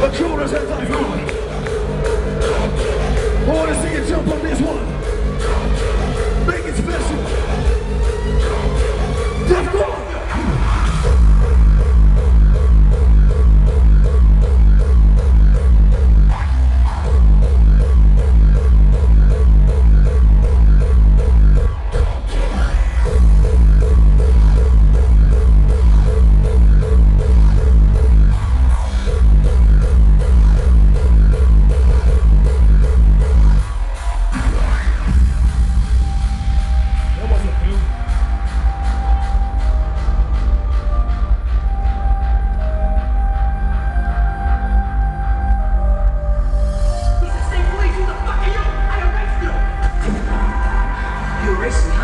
The coolest headline embracing